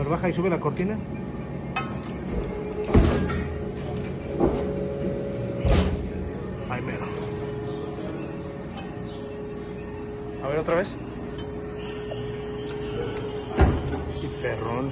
ver, baja y sube la cortina. Ay, mero. A ver otra vez. Y perrón.